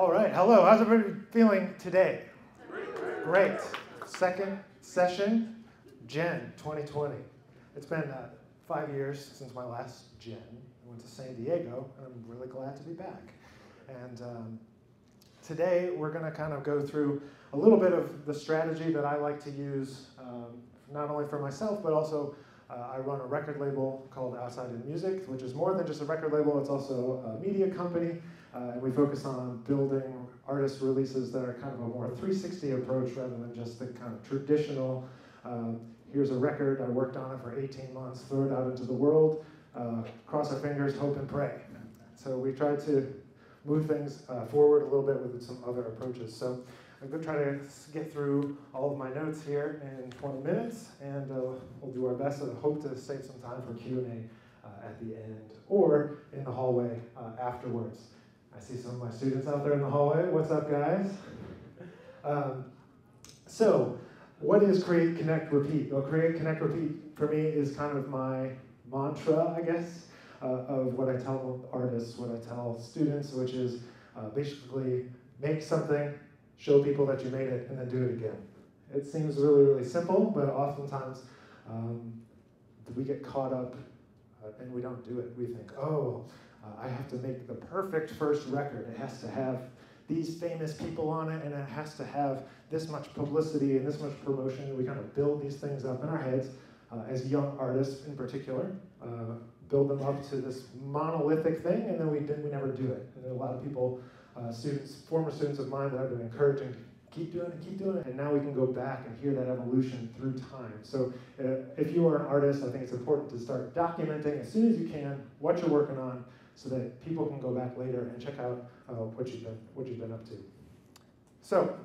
All right, hello. How's everybody feeling today? Great. Second session, JEN 2020. It's been uh, five years since my last JEN. I went to San Diego, and I'm really glad to be back. And um, today we're going to kind of go through a little bit of the strategy that I like to use, um, not only for myself, but also uh, I run a record label called Outside in Music, which is more than just a record label, it's also a media company. Uh, and we focus on building artist releases that are kind of a more 360 approach rather than just the kind of traditional um, here's a record, I worked on it for 18 months, throw it out into the world, uh, cross our fingers, hope and pray. So we try to move things uh, forward a little bit with some other approaches. So I'm going to try to get through all of my notes here in 20 minutes, and uh, we'll do our best and hope to save some time for Q&A uh, at the end or in the hallway uh, afterwards. I see some of my students out there in the hallway. What's up, guys? Um, so, what is create, connect, repeat? Well, create, connect, repeat for me is kind of my mantra, I guess, uh, of what I tell artists, what I tell students, which is uh, basically make something, show people that you made it, and then do it again. It seems really, really simple, but oftentimes um, we get caught up uh, and we don't do it. We think, oh, uh, I have to make the perfect first record. It has to have these famous people on it, and it has to have this much publicity and this much promotion. We kind of build these things up in our heads uh, as young artists, in particular, uh, build them up to this monolithic thing, and then we we never do it. And a lot of people, uh, students, former students of mine, that I've been encouraging keep doing it, keep doing it, and now we can go back and hear that evolution through time. So uh, if you are an artist, I think it's important to start documenting as soon as you can what you're working on, so that people can go back later and check out uh, what you've been what you've been up to. So,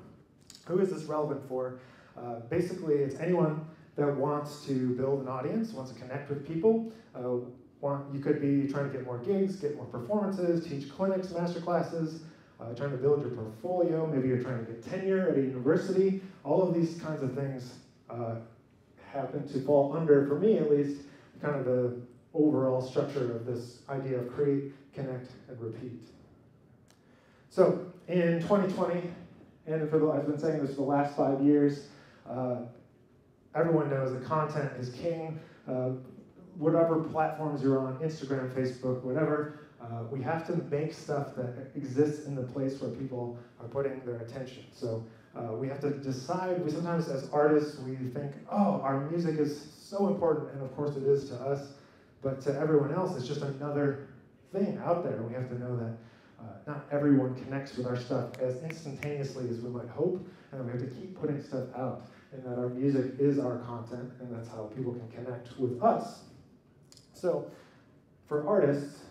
who is this relevant for? Uh, basically, it's anyone that wants to build an audience, wants to connect with people. Uh, want, you could be trying to get more gigs, get more performances, teach clinics, master classes, uh, trying to build your portfolio. Maybe you're trying to get tenure at a university. All of these kinds of things uh, happen to fall under, for me at least, kind of the overall structure of this idea of create, connect, and repeat. So in 2020, and for the, I've been saying this for the last five years, uh, everyone knows that content is king. Uh, whatever platforms you're on, Instagram, Facebook, whatever, uh, we have to make stuff that exists in the place where people are putting their attention. So uh, we have to decide, we sometimes as artists, we think, oh, our music is so important, and of course it is to us, but to everyone else, it's just another thing out there. We have to know that uh, not everyone connects with our stuff as instantaneously as we might hope, and we have to keep putting stuff out, and that our music is our content, and that's how people can connect with us. So, for artists,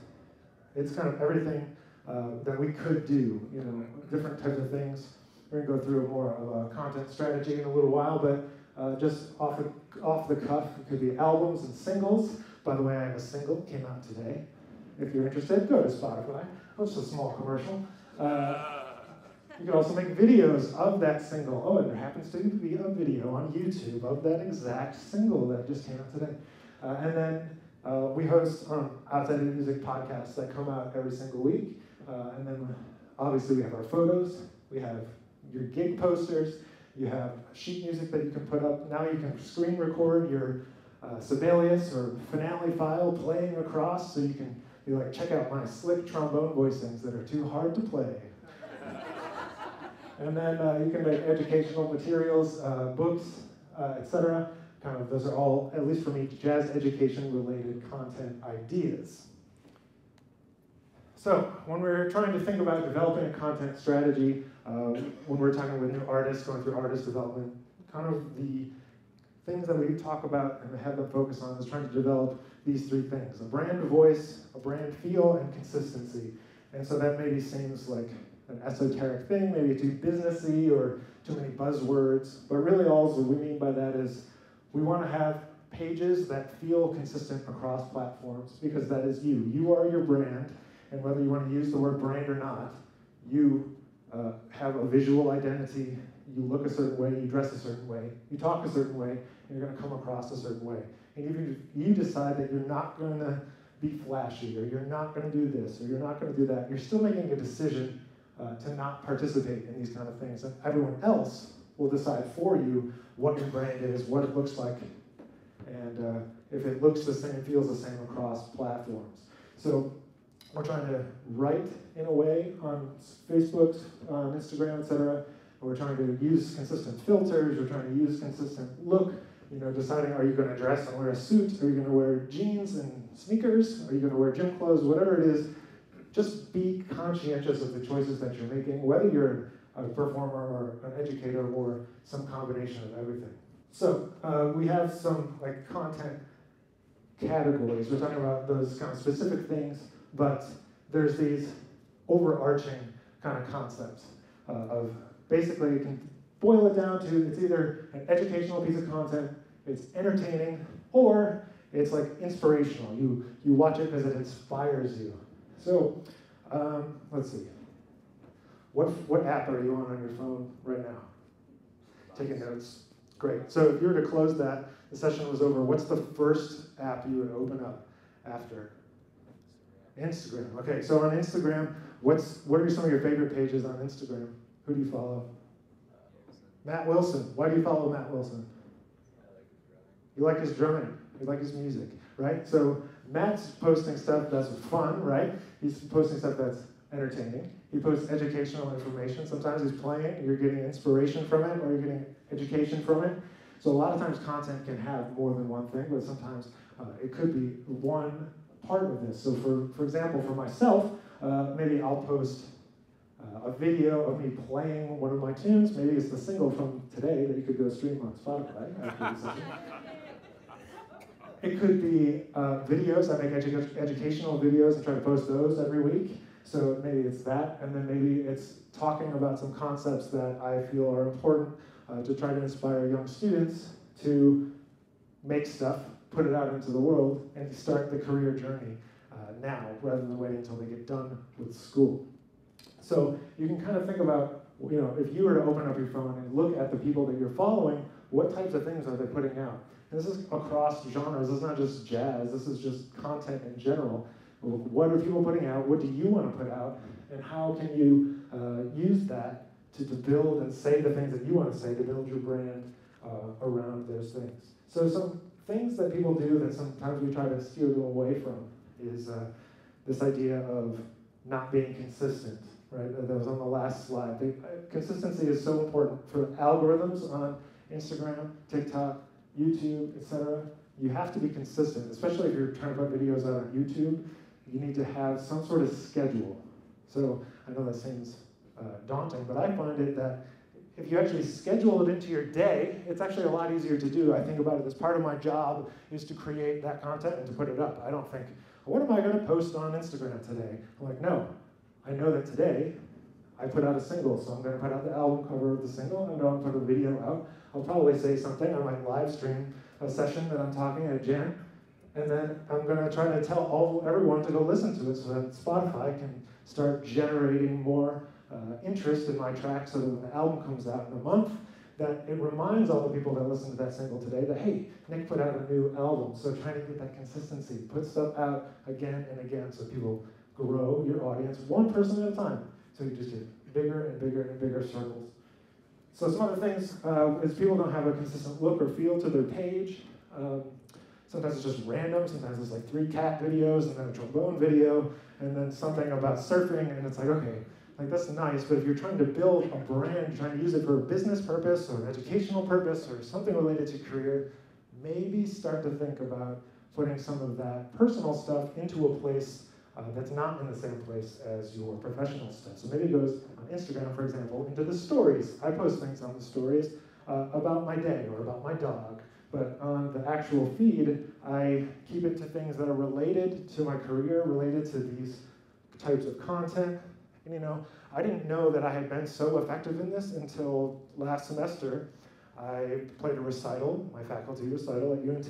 it's kind of everything uh, that we could do, you know, different types of things. We're gonna go through more of a content strategy in a little while, but uh, just off, the, off the cuff, it could be albums and singles. By the way, I have a single, came out today. If you're interested, go to Spotify. Oh, it's a small commercial. Uh, you can also make videos of that single. Oh, and there happens to be a video on YouTube of that exact single that just came out today. Uh, and then uh, we host um, Outside of Music podcasts that come out every single week. Uh, and then obviously we have our photos, we have your gig posters, you have sheet music that you can put up. Now you can screen record your uh, Sibelius or Finale file playing across so you can be like, check out my slick trombone voicings that are too hard to play. and then uh, you can make educational materials, uh, books, uh, etc. Kind of, those are all, at least for me, jazz education related content ideas. So, when we're trying to think about developing a content strategy, uh, when we're talking with new artists, going through artist development, kind of the things that we talk about and have them focus on is trying to develop these three things a brand voice, a brand feel, and consistency. And so that maybe seems like an esoteric thing, maybe too businessy or too many buzzwords. But really, all we mean by that is we want to have pages that feel consistent across platforms because that is you. You are your brand, and whether you want to use the word brand or not, you uh, have a visual identity you look a certain way, you dress a certain way, you talk a certain way, you're going to come across a certain way. And even if you decide that you're not going to be flashy, or you're not going to do this, or you're not going to do that, you're still making a decision uh, to not participate in these kind of things. And everyone else will decide for you what your brand is, what it looks like, and uh, if it looks the same, feels the same across platforms. So we're trying to write in a way on Facebook, on Instagram, etc. We're trying to use consistent filters. We're trying to use consistent look. You know, deciding are you going to dress and wear a suit? Are you going to wear jeans and sneakers? Are you going to wear gym clothes? Whatever it is, just be conscientious of the choices that you're making, whether you're a performer or an educator or some combination of everything. So uh, we have some like content categories. We're talking about those kind of specific things, but there's these overarching kind of concepts uh, of basically you can boil it down to it's either an educational piece of content, it's entertaining, or it's like inspirational. You you watch it because it inspires you. So um, let's see. What what app are you on on your phone right now? Taking notes. Great. So if you were to close that, the session was over. What's the first app you would open up after? Instagram. Okay. So on Instagram, what's what are some of your favorite pages on Instagram? Who do you follow? Matt Wilson. Why do you follow Matt Wilson? You like his drumming. You like his music, right? So Matt's posting stuff that's fun, right? He's posting stuff that's entertaining. He posts educational information. Sometimes he's playing, you're getting inspiration from it, or you're getting education from it. So a lot of times content can have more than one thing, but sometimes uh, it could be one part of this. So for, for example, for myself, uh, maybe I'll post uh, a video of me playing one of my tunes. Maybe it's the single from today that you could go stream on Spotify. it could be uh, videos. I make edu- educational videos and try to post those every week. So maybe it's that, and then maybe it's talking about some concepts that I feel are important uh, to try to inspire young students to make stuff, put it out into the world, and start the career journey uh, now rather than waiting until they get done with school. So you can kind of think about, you know, if you were to open up your phone and look at the people that you're following, what types of things are they putting out? This is across genres. This is not just jazz. This is just content in general. What are people putting out? What do you want to put out? And how can you uh, use that to, to build and say the things that you want to say to build your brand uh, around those things? So some things that people do that sometimes we try to steer them away from is uh, this idea of not being consistent right? That was on the last slide. The, uh, consistency is so important for algorithms on Instagram, TikTok, YouTube, etc. You have to be consistent, especially if you're trying to put videos out on YouTube. You need to have some sort of schedule. So I know that seems uh, daunting, but I find it that if you actually schedule it into your day, it's actually a lot easier to do. I think about it as part of my job is to create that content and to put it up. I don't think, what am I going to post on Instagram today? I'm like, no, I know that today I put out a single, so I'm going to put out the album cover of the single. I'm going to put a video out. I'll probably say something. I might live stream a session that I'm talking at a jam, and then I'm going to try to tell all everyone to go listen to it so that Spotify can start generating more uh, interest in my track, so that when the album comes out in a month, that it reminds all the people that listen to that single today that hey, Nick put out a new album. So trying to get that consistency, put stuff out again and again, so people grow your audience one person at a time. So you just get bigger and bigger and bigger circles. So some other things uh, is people don't have a consistent look or feel to their page. Um, sometimes it's just random. Sometimes it's like three cat videos and then a trombone video and then something about surfing. And it's like, okay, like that's nice. But if you're trying to build a brand, trying to use it for a business purpose or an educational purpose or something related to career, maybe start to think about putting some of that personal stuff into a place that's not in the same place as your professional stuff. So maybe it goes on Instagram, for example, into the stories. I post things on the stories uh, about my day or about my dog. But on the actual feed, I keep it to things that are related to my career, related to these types of content. And you know, I didn't know that I had been so effective in this until last semester. I played a recital, my faculty recital at UNT,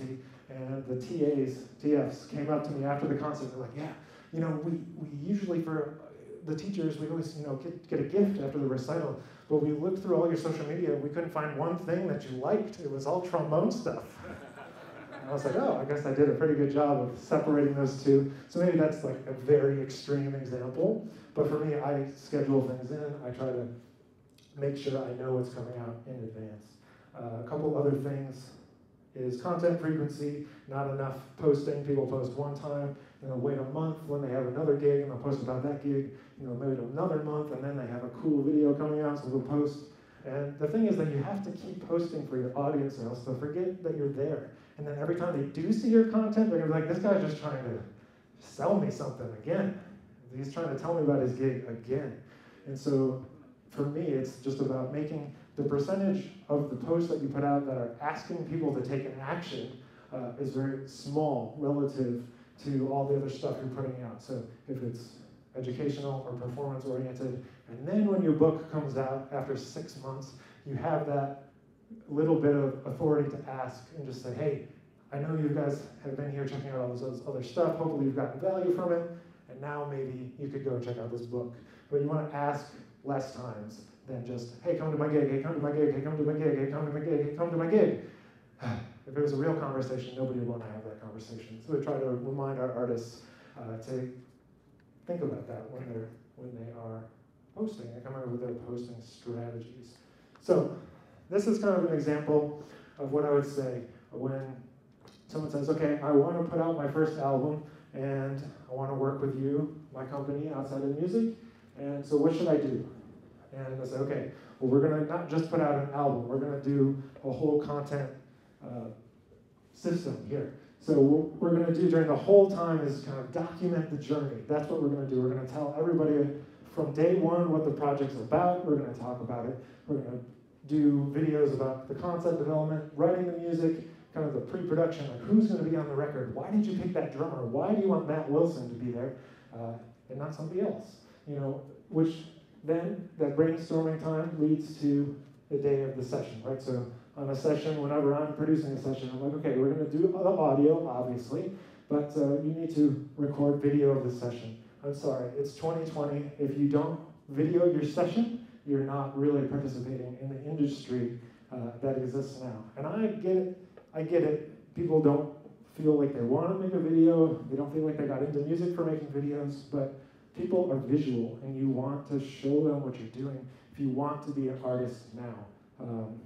and the TAs, TFs, came up to me after the concert. They're like, yeah, you know, we, we usually for the teachers, we always, you know, get, get a gift after the recital. But we looked through all your social media, we couldn't find one thing that you liked. It was all trombone stuff. I was like, oh, I guess I did a pretty good job of separating those two. So maybe that's like a very extreme example. But for me, I schedule things in. I try to make sure I know what's coming out in advance. Uh, a couple other things is content frequency, not enough posting. People post one time, and they'll wait a month when they have another gig, and they'll post about that gig. You know, maybe another month, and then they have a cool video coming out, so they'll post. And the thing is that you have to keep posting for your audience, or else they'll forget that you're there. And then every time they do see your content, they're gonna be like, "This guy's just trying to sell me something again. He's trying to tell me about his gig again." And so, for me, it's just about making the percentage of the posts that you put out that are asking people to take an action uh, is very small relative to all the other stuff you're putting out. So if it's educational or performance oriented, and then when your book comes out after six months, you have that little bit of authority to ask and just say, hey, I know you guys have been here checking out all this other stuff. Hopefully you've gotten value from it, and now maybe you could go check out this book. But you want to ask less times than just, hey, come to my gig, hey, come to my gig, hey, come to my gig, hey, come to my gig, hey, come to my gig. If it was a real conversation, nobody would want to have that conversation. So we try to remind our artists uh, to think about that when they're when they are posting and come up with their posting strategies. So this is kind of an example of what I would say when someone says, okay, I want to put out my first album and I want to work with you, my company, outside of music, and so what should I do? and I say, okay, well, we're going to not just put out an album, we're going to do a whole content uh, system here. So what we're going to do during the whole time is kind of document the journey. That's what we're going to do. We're going to tell everybody from day one what the project's about. We're going to talk about it. We're going to do videos about the concept development, writing the music, kind of the pre-production, like who's going to be on the record? Why did you pick that drummer? Why do you want Matt Wilson to be there uh, and not somebody else? You know, which then that brainstorming time leads to the day of the session, right? So on a session, whenever I'm producing a session, I'm like, okay, we're going to do the audio, obviously, but uh, you need to record video of the session. I'm sorry, it's 2020. If you don't video your session, you're not really participating in the industry uh, that exists now. And I get it. I get it. People don't feel like they want to make a video. They don't feel like they got into music for making videos, but people are visual and you want to show them what you're doing if you want to be an artist now. Um,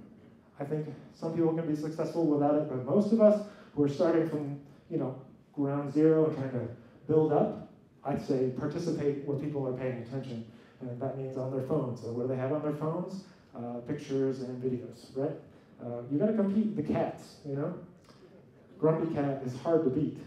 I think some people can be successful without it, but most of us who are starting from, you know, ground zero and trying to build up, I'd say participate where people are paying attention. And that means on their phones. So what do they have on their phones? Uh, pictures and videos, right? Uh, you gotta compete the cats, you know? Grumpy cat is hard to beat.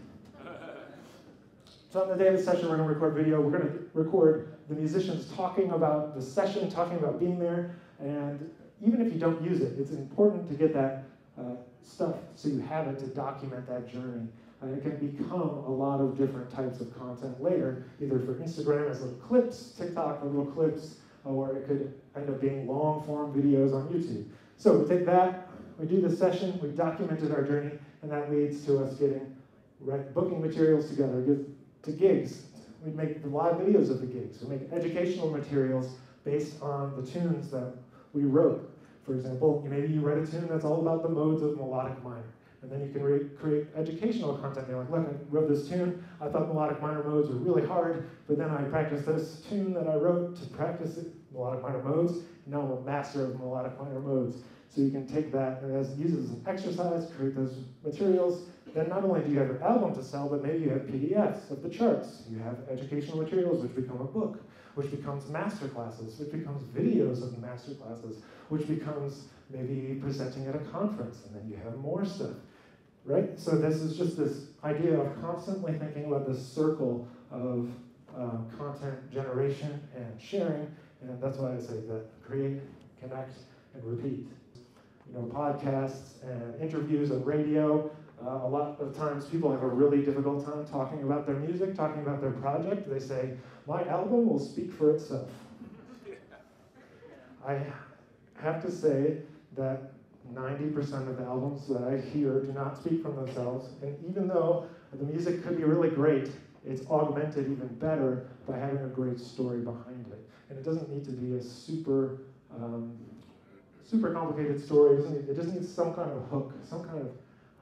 So on the day of the session, we're going to record video. We're going to record the musicians talking about the session, talking about being there. And even if you don't use it, it's important to get that uh, stuff so you have it to document that journey. And it can become a lot of different types of content later, either for Instagram as little clips, TikTok as little clips, or it could end up being long form videos on YouTube. So we take that, we do the session, we documented our journey, and that leads to us getting right, booking materials together, to gigs. We make the live videos of the gigs. We make educational materials based on the tunes that we wrote. For example, maybe you write a tune that's all about the modes of melodic minor. And then you can re- create educational content. You're like, look, I wrote this tune. I thought melodic minor modes were really hard, but then I practiced this tune that I wrote to practice it, melodic minor modes. Now I'm a master of melodic minor modes. So you can take that and as use it as an exercise, create those materials, then not only do you have your album to sell, but maybe you have PDFs of the charts. You have educational materials, which become a book, which becomes master classes, which becomes videos of master classes, which becomes maybe presenting at a conference, and then you have more stuff, right? So this is just this idea of constantly thinking about this circle of uh, content generation and sharing, and that's why I say that create, connect, and repeat. You know, podcasts and interviews and radio, uh, a lot of times people have a really difficult time talking about their music, talking about their project. They say, My album will speak for itself. I have to say that 90% of the albums that I hear do not speak for themselves. And even though the music could be really great, it's augmented even better by having a great story behind it. And it doesn't need to be a super, um, super complicated story. It, it just needs some kind of hook, some kind of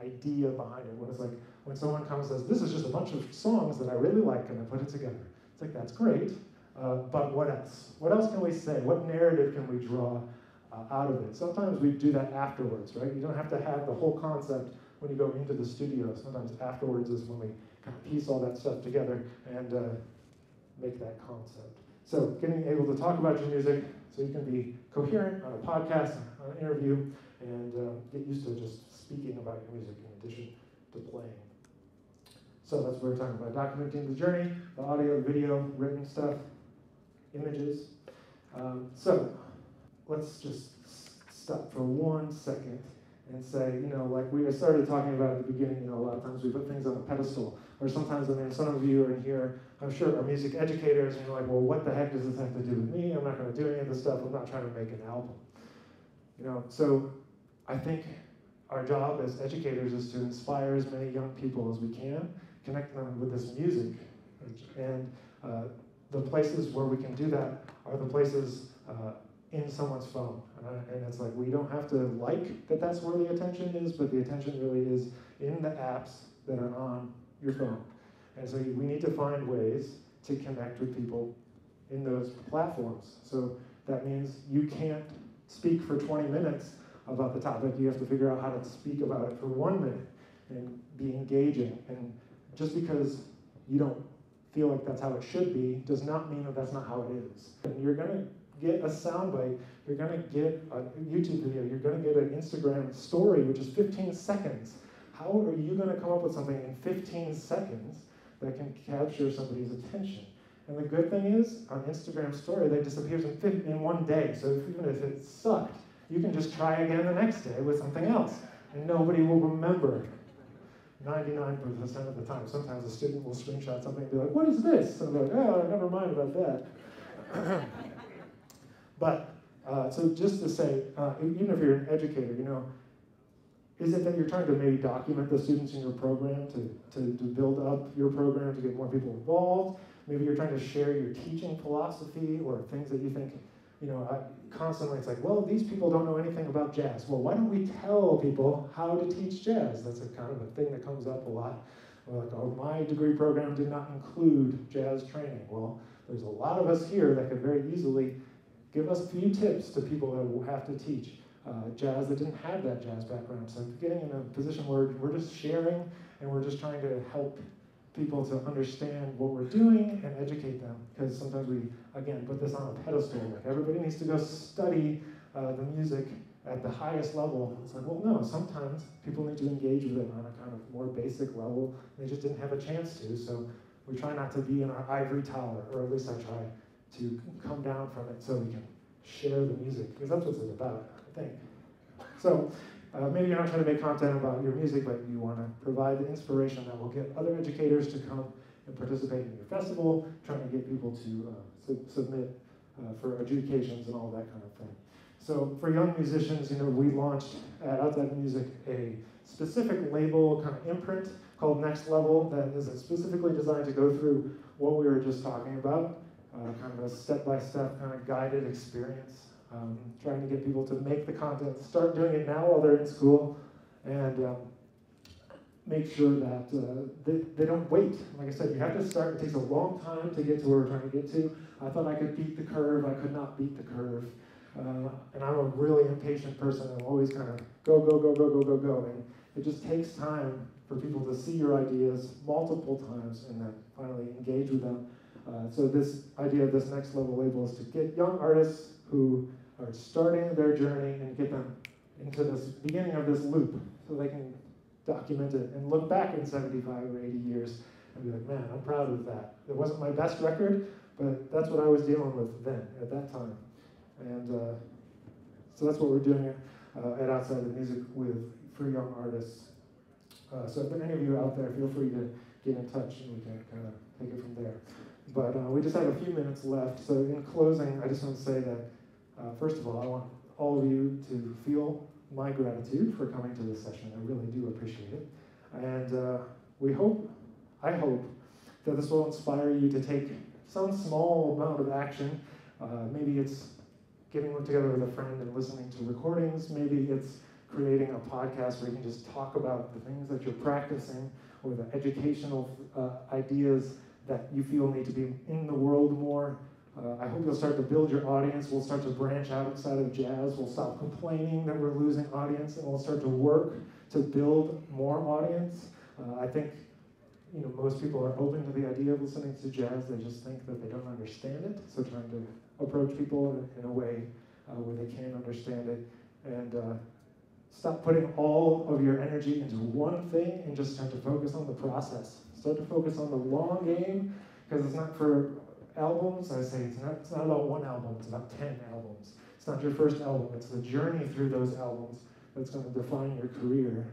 idea behind it. When it's like when someone comes and says, "This is just a bunch of songs that I really like and I put it together." It's like that's great, uh, but what else? What else can we say? What narrative can we draw uh, out of it? Sometimes we do that afterwards, right? You don't have to have the whole concept when you go into the studio. Sometimes afterwards is when we kind of piece all that stuff together and uh, make that concept. So getting able to talk about your music so you can be coherent on a podcast, on an interview, and um, get used to just speaking about your music in addition to playing. So that's what we're talking about, documenting the journey, the audio, video, written stuff, images. Um, so let's just stop for one second and say, you know, like we started talking about at the beginning, you know, a lot of times we put things on a pedestal, or sometimes, I mean, some of you are in here, I'm sure, are music educators, and you're like, well, what the heck does this have to do with me? I'm not going to do any of this stuff. I'm not trying to make an album. You know, so I think our job as educators is to inspire as many young people as we can, connect them with this music, and uh, the places where we can do that are the places uh, in someone's phone. And it's like we don't have to like that that's where the attention is, but the attention really is in the apps that are on your phone. And so we need to find ways to connect with people in those platforms. So that means you can't speak for 20 minutes about the topic. You have to figure out how to speak about it for one minute and be engaging. And just because you don't feel like that's how it should be does not mean that that's not how it is. And you're going to get a soundbite, you're going to get a YouTube video, you're going to get an Instagram story, which is 15 seconds. How are you going to come up with something in 15 seconds that can capture somebody's attention? And the good thing is, on Instagram story, that disappears in, in one day. So even if it sucked, you can just try again the next day with something else. And nobody will remember 99% of the time. Sometimes a student will screenshot something and be like, what is this? And I'm like, oh, never mind about that. But, uh, so just to say, uh, even if you're an educator, you know, is it that you're trying to maybe document the students in your program to, to, to build up your program to get more people involved? Maybe you're trying to share your teaching philosophy or things that you think, you know, I, constantly it's like, well, these people don't know anything about jazz. Well, why don't we tell people how to teach jazz? That's a kind of a thing that comes up a lot. We're like, oh, my degree program did not include jazz training. Well, there's a lot of us here that could very easily give us a few tips to people that will have to teach uh, jazz that didn't have that jazz background. So getting in a position where we're just sharing and we're just trying to help people to understand what we're doing and educate them. Because sometimes we, again, put this on a pedestal. Like everybody needs to go study uh, the music at the highest level. It's like, well, no, sometimes people need to engage with it on a kind of more basic level. They just didn't have a chance to. So we try not to be in our ivory tower, or at least I try to come down from it so we can share the music, because that's what it's about, I think. So uh, maybe you're not trying to make content about your music, but you want to provide the inspiration that will get other educators to come and participate in your festival, trying to get people to uh, su- submit uh, for adjudications and all that kind of thing. So for young musicians, you know, we launched at Outside Music a specific label, kind of imprint called Next Level that is specifically designed to go through what we were just talking about uh, kind of a step-by-step kind of guided experience, um, trying to get people to make the content, start doing it now while they're in school, and um, make sure that uh, they, they don't wait. Like I said, you have to start. It takes a long time to get to where we're trying to get to. I thought I could beat the curve. I could not beat the curve. Uh, and I'm a really impatient person. I'm always kind of go, go, go, go, go, go, go. And it just takes time for people to see your ideas multiple times and then finally engage with them uh, so this idea of this next level label is to get young artists who are starting their journey and get them into this beginning of this loop so they can document it and look back in 75 or 80 years and be like, man, I'm proud of that. It wasn't my best record, but that's what I was dealing with then, at that time. And uh, so that's what we're doing uh, at Outside of Music with for young artists. Uh, so if any of you out there, feel free to get in touch and we can kind of take it from there. But uh, we just have a few minutes left. So in closing, I just want to say that, uh, first of all, I want all of you to feel my gratitude for coming to this session. I really do appreciate it. And uh, we hope, I hope, that this will inspire you to take some small amount of action. Uh, maybe it's getting together with a friend and listening to recordings. Maybe it's creating a podcast where you can just talk about the things that you're practicing or the educational uh, ideas that you feel need to be in the world more. Uh, I hope you'll start to build your audience. We'll start to branch out outside of jazz. We'll stop complaining that we're losing audience, and we'll start to work to build more audience. Uh, I think you know most people are open to the idea of listening to jazz. They just think that they don't understand it. So trying to approach people in, a way uh, where they can understand it, and uh, stop putting all of your energy into one thing and just start to focus on the process. Start to focus on the long game because it's not for albums. I say it's not, it's not about one album, it's about 10 albums. It's not your first album, it's the journey through those albums that's going to define your career.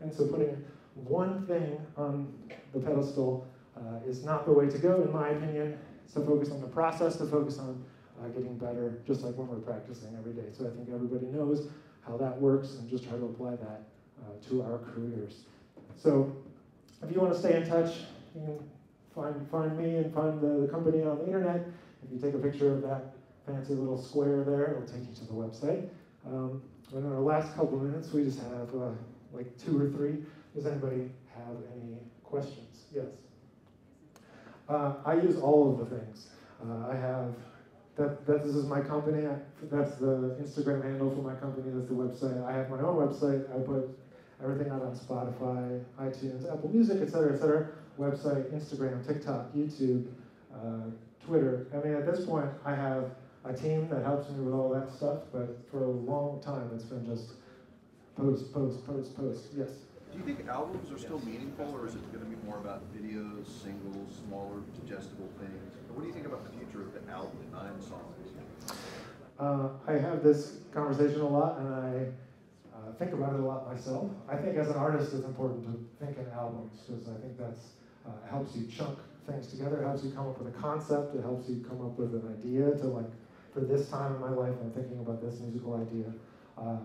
And so putting one thing on the pedestal uh, is not the way to go, in my opinion. It's to focus on the process, to focus on uh, getting better, just like when we're practicing every day. So I think everybody knows how that works and just try to apply that uh, to our careers. So if you want to stay in touch, you can find, find me and find the, the company on the internet. If you take a picture of that fancy little square there, it'll take you to the website. Um, in our last couple minutes, we just have uh, like two or three. Does anybody have any questions? Yes. Uh, I use all of the things. Uh, I have that, that this is my company. I, that's the Instagram handle for my company. That's the website. I have my own website. I put everything out on Spotify, iTunes, Apple Music, etc., etc. Website, Instagram, TikTok, YouTube, uh, Twitter. I mean, at this point, I have a team that helps me with all that stuff. But for a long time, it's been just post, post, post, post. Yes. Do you think albums are still meaningful, or is it going to be more about videos, singles, smaller, digestible things? What do you think about the future of the album, nine songs? Uh, I have this conversation a lot, and I uh, think about it a lot myself. I think as an artist, it's important to think in albums because I think that uh, helps you chunk things together, it helps you come up with a concept, it helps you come up with an idea to like, for this time in my life, I'm thinking about this musical idea. Uh,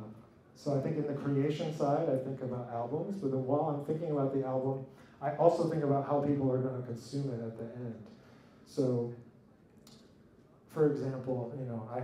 so I think in the creation side, I think about albums, but then while I'm thinking about the album, I also think about how people are going to consume it at the end. So, for example, you know, I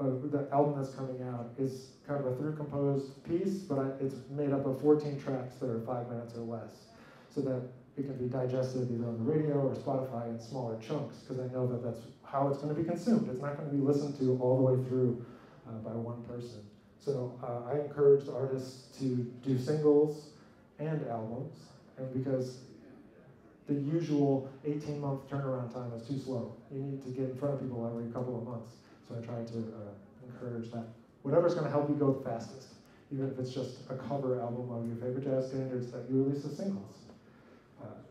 uh, the album that's coming out is kind of a through composed piece, but I, it's made up of 14 tracks that are five minutes or less, so that it can be digested either on the radio or Spotify in smaller chunks, because I know that that's how it's going to be consumed. It's not going to be listened to all the way through uh, by one person. So uh, I encourage artists to do singles and albums, and because the usual 18 month turnaround time is too slow. You need to get in front of people every couple of months. So I try to uh, encourage that. Whatever's going to help you go the fastest, even if it's just a cover album of your favorite jazz standards that you release as singles.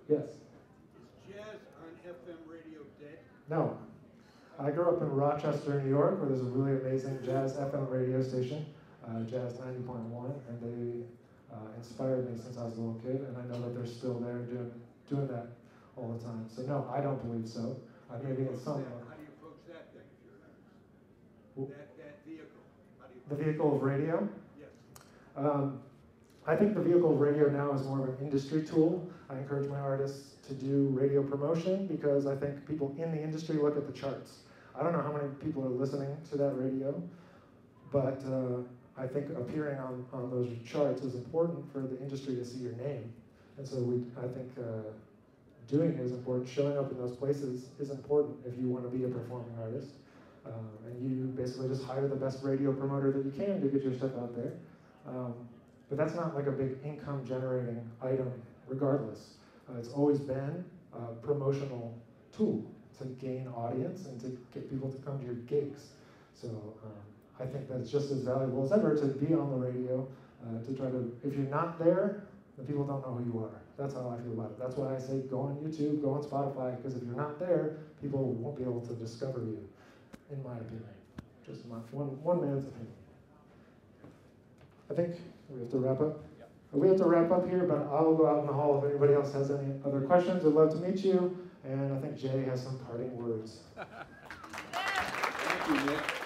Yes? Is jazz on FM radio dead? No. I grew up in Rochester, New York, where there's a really amazing jazz FM radio station uh, Jazz 90.1, and they uh, inspired me since I was a little kid, and I know that they're still there doing doing that all the time. So no, I don't believe so. Uh, maybe in some. How do you approach that thing? That, that vehicle? How do you? The vehicle of radio. Yes. Um, I think the vehicle of radio now is more of an industry tool. I encourage my artists to do radio promotion because I think people in the industry look at the charts. I don't know how many people are listening to that radio, but uh, I think appearing on, on those charts is important for the industry to see your name. And so we, I think uh, doing it is important. Showing up in those places is important if you want to be a performing artist. Um, and you basically just hire the best radio promoter that you can to get your stuff out there. Um, but that's not like a big income generating item, regardless. Uh, it's always been a promotional tool to gain audience and to get people to come to your gigs. So um, I think that's just as valuable as ever to be on the radio, uh, to try to, if you're not there, the people don't know who you are. That's how I feel about it. That's why I say go on YouTube, go on Spotify, because if you're not there, people won't be able to discover you, in my opinion. Just my, one, one man's opinion. I think we have to wrap up. We have to wrap up here, but I'll go out in the hall if anybody else has any other questions. I'd love to meet you. And I think Jay has some parting words. Thank you, Nick.